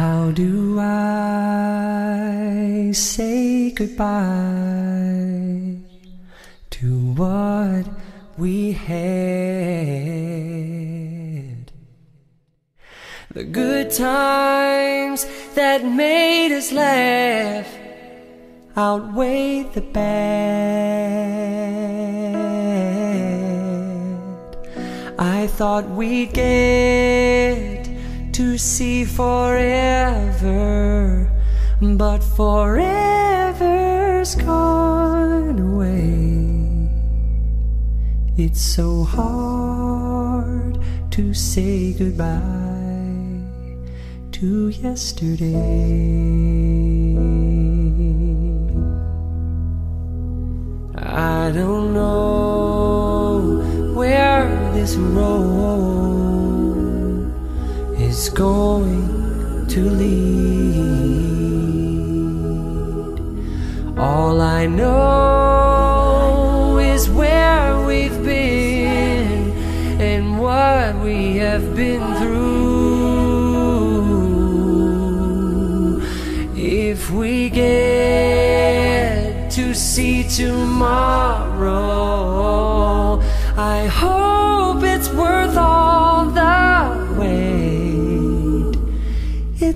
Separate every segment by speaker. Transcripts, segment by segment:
Speaker 1: How do I say goodbye to what we had? The good times that made us laugh outweigh the bad. I thought we'd get to see forever, but forever's gone away. It's so hard to say goodbye to yesterday. I don't know where this road is going to lead. All I know is where we've been and what we have been through. If we get to see tomorrow, I hope it's worth all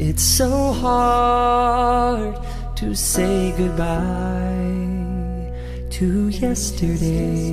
Speaker 1: It's so hard to say goodbye to yesterday.